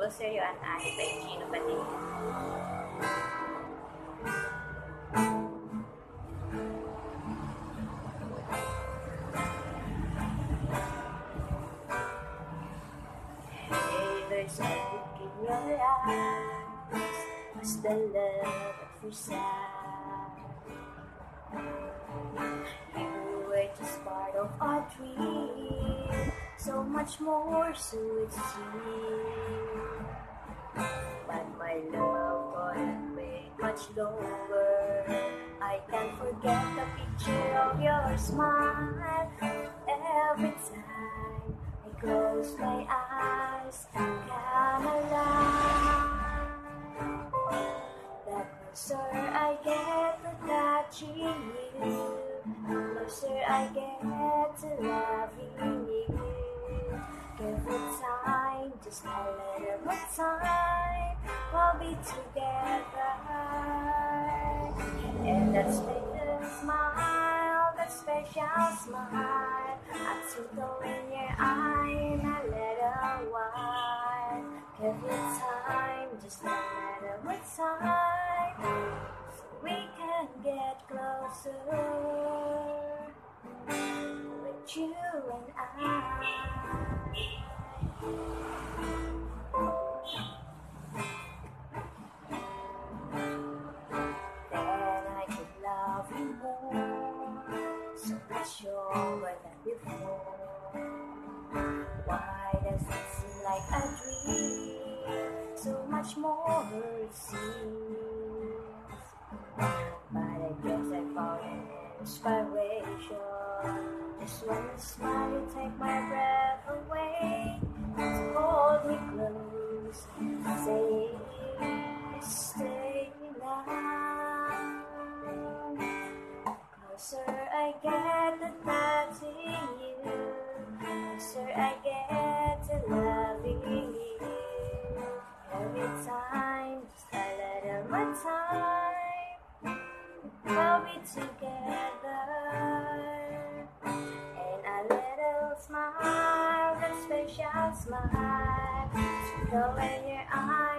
Closer You and I by Gino Padilla. Your eyes As the love at first sight You were just part of our dream. So much more, so it seems But my love couldn't wait much longer. I can't forget the picture of your smile Every time I close my eyes. Come alive The closer I get to touching you The closer I get to loving you. Give it time, just a little more time together And that special smile, that special smile I twinkle in your eye in a little while Give it time, just a little more time So we can get closer. With you and I much more it seems. But I guess I found inspiration. Just you smile, you take my breath away. So hold me close, say stay now. Closer I get to touching you, closer I get together. And a little smile, that special smile, go in your eyes.